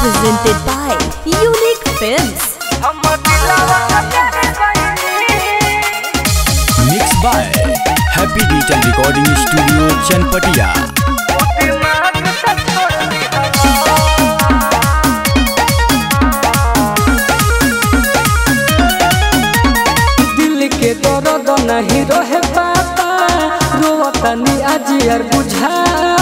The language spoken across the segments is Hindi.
presented by Unique Films. Mixed by Happy Digital Recording Studio, Chanpatia. नहीं रोहे पापा रोवतनी अजियर बुझा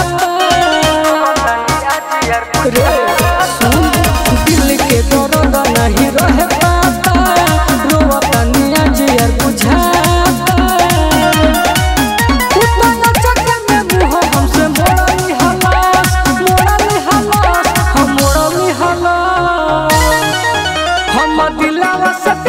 रसत